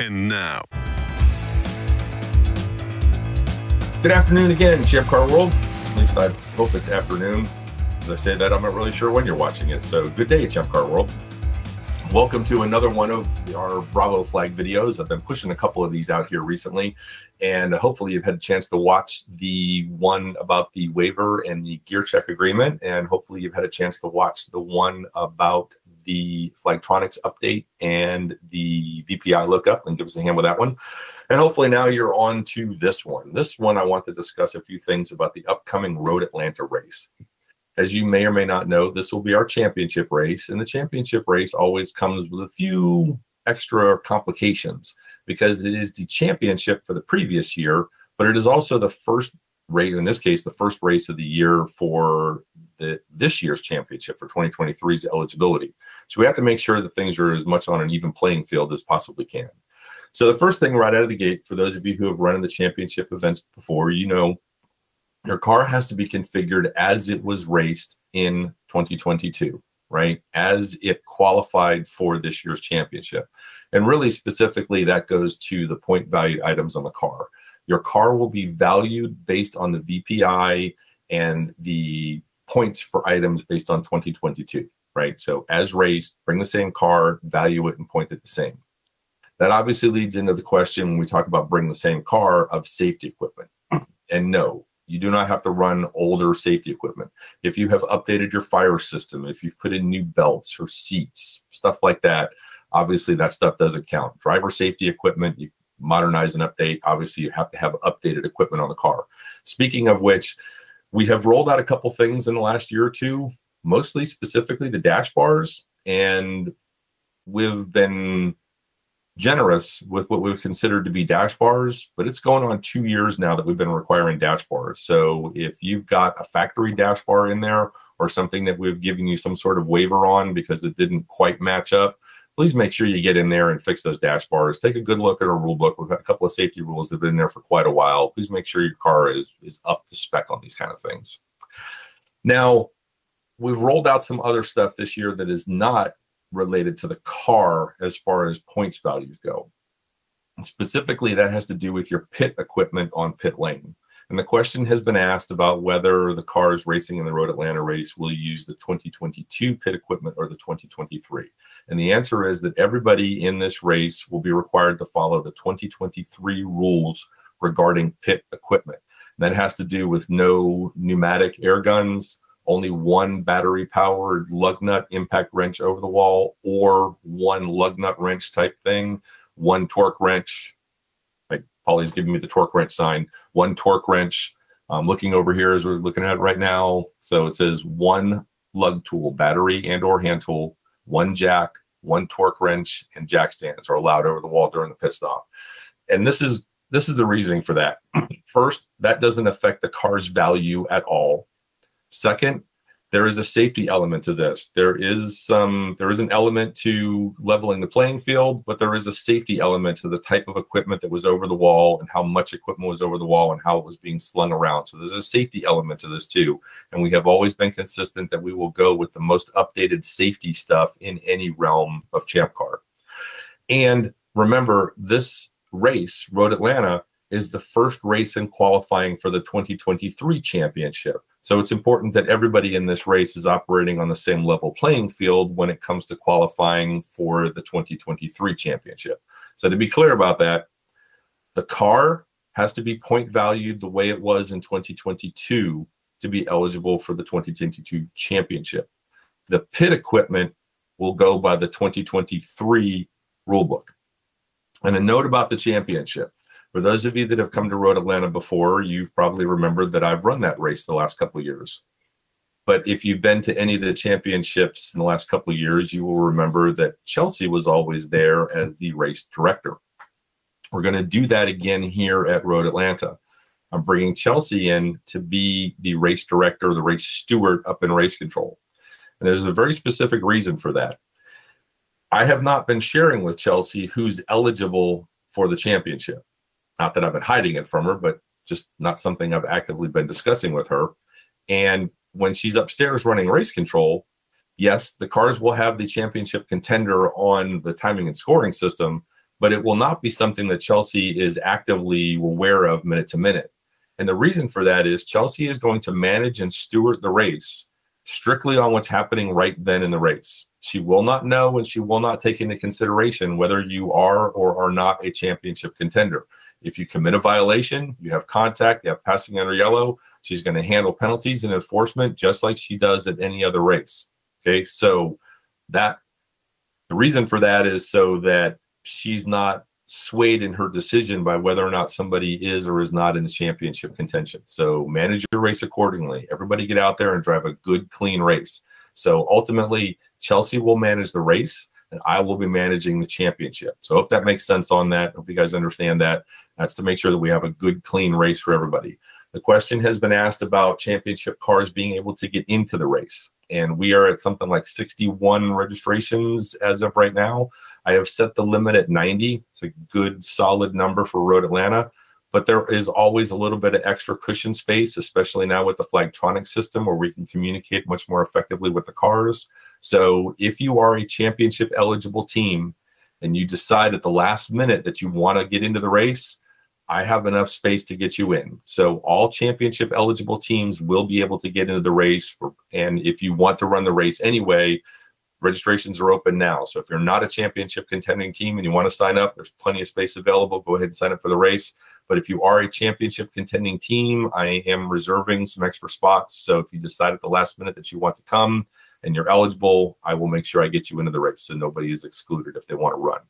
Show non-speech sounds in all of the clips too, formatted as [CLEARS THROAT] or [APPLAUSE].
And now. Good afternoon again, Champ Car World. At least I hope it's afternoon. As I say that, I'm not really sure when you're watching it. So good day, Champ Car World. Welcome to another one of our Bravo flag videos. I've been pushing a couple of these out here recently, and hopefully you've had a chance to watch the one about the waiver and the gear check agreement, and hopefully you've had a chance to watch the one about the Flagtronics update and the VPI lookup and give us a hand with that one. And hopefully now you're on to this one. This one, I want to discuss a few things about the upcoming Road Atlanta race. As you may or may not know, this will be our championship race, and the championship race always comes with a few extra complications because it is the championship for the previous year, but it is also the first race, in this case, the first race of the year for the, this year's championship for 2023's eligibility. So we have to make sure that things are as much on an even playing field as possibly can. So the first thing right out of the gate, for those of you who have run in the championship events before, you know your car has to be configured as it was raced in 2022, right? As it qualified for this year's championship. And really specifically, that goes to the point valued items on the car. Your car will be valued based on the VPI and the points for items based on 2022, right? So as raced, bring the same car, value it, and point it the same. That obviously leads into the question when we talk about bring the same car of safety equipment. [CLEARS THROAT] And no, you do not have to run older safety equipment. If you have updated your fire system, if you've put in new belts or seats, stuff like that, obviously that stuff doesn't count. Driver safety equipment, you modernize and update. Obviously, you have to have updated equipment on the car. Speaking of which, we have rolled out a couple things in the last year or two, mostly specifically the dash bars, and we've been generous with what we've considered to be dash bars, but it's going on two years now that we've been requiring dash bars. So if you've got a factory dash bar in there or something that we've given you some sort of waiver on because it didn't quite match up, please make sure you get in there and fix those dash bars. Take a good look at our rule book. We've got a couple of safety rules that have been there for quite a while. Please make sure your car is, is up to spec on these kind of things. Now, we've rolled out some other stuff this year that is not related to the car as far as points values go. And specifically, that has to do with your pit equipment on pit lane. And the question has been asked about whether the cars racing in the Road Atlanta race will use the 2022 pit equipment or the 2023. And the answer is that everybody in this race will be required to follow the 2023 rules regarding pit equipment. And that has to do with no pneumatic air guns, only one battery powered lug nut impact wrench over the wall, or one lug nut wrench type thing, one torque wrench, Paulie's giving me the torque wrench sign. One torque wrench. I'm looking over here as we're looking at it right now. So it says one lug tool, battery and or hand tool, one jack, one torque wrench, and jack stands are allowed over the wall during the pit stop. And this is this is the reasoning for that. [CLEARS THROAT] First, that doesn't affect the car's value at all. Second, there is a safety element to this. There is some there is an element to leveling the playing field, but there is a safety element to the type of equipment that was over the wall and how much equipment was over the wall and how it was being slung around. So there's a safety element to this too. And we have always been consistent that we will go with the most updated safety stuff in any realm of Champ Car. And remember, this race, Road Atlanta, is the first race in qualifying for the 2023 championship. So it's important that everybody in this race is operating on the same level playing field when it comes to qualifying for the 2023 championship. So to be clear about that, the car has to be point valued the way it was in 2022 to be eligible for the 2022 championship. The pit equipment will go by the 2023 rulebook. And a note about the championship. For those of you that have come to Road Atlanta before, you've probably remembered that I've run that race the last couple of years. But if you've been to any of the championships in the last couple of years, you will remember that Chelsey was always there as the race director. We're going to do that again here at Road Atlanta. I'm bringing Chelsey in to be the race director, the race steward up in race control. And there's a very specific reason for that. I have not been sharing with Chelsey who's eligible for the championship. Not that I've been hiding it from her, but just not something I've actively been discussing with her. And when she's upstairs running race control, yes, the cars will have the championship contender on the timing and scoring system, but it will not be something that Chelsey is actively aware of minute to minute. And the reason for that is Chelsey is going to manage and steward the race strictly on what's happening right then in the race. She will not know and she will not take into consideration whether you are or are not a championship contender. If you commit a violation, you have contact, you have passing under yellow, she's going to handle penalties and enforcement just like she does at any other race. Okay. So that the reason for that is so that she's not swayed in her decision by whether or not somebody is or is not in the championship contention. So manage your race accordingly. Everybody get out there and drive a good, clean race. So ultimately, Chelsey will manage the race and I will be managing the championship. So I hope that makes sense on that. Hope you guys understand that. That's to make sure that we have a good, clean race for everybody. The question has been asked about championship cars being able to get into the race. And we are at something like 61 registrations as of right now. I have set the limit at 90. It's a good, solid number for Road Atlanta. But there is always a little bit of extra cushion space, especially now with the Flagtronic system where we can communicate much more effectively with the cars. So if you are a championship eligible team and you decide at the last minute that you want to get into the race, I have enough space to get you in. So all championship eligible teams will be able to get into the race. And if you want to run the race anyway, registrations are open now. So if you're not a championship contending team and you want to sign up, there's plenty of space available. Go ahead and sign up for the race. But if you are a championship contending team, I am reserving some extra spots. So if you decide at the last minute that you want to come and you're eligible, I will make sure I get you into the race so nobody is excluded if they want to run.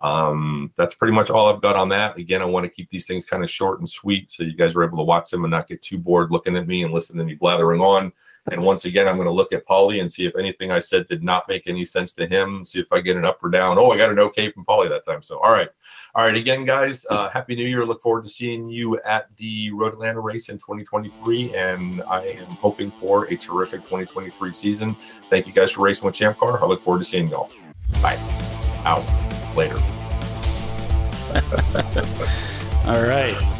Um, that's pretty much all I've got on that. Again, I want to keep these things kind of short and sweet so you guys are able to watch them and not get too bored looking at me and listen to me blathering on. And once again, I'm going to look at Paulie and see if anything I said did not make any sense to him. See if I get an up or down. Oh, I got an okay from Paulie that time. So, all right. All right. Again, guys, uh, Happy New Year. Look forward to seeing you at the Road Atlanta race in 2023. And I am hoping for a terrific 2023 season. Thank you guys for racing with Champ Car. I look forward to seeing y'all. Bye. Out. Later. [LAUGHS] all right.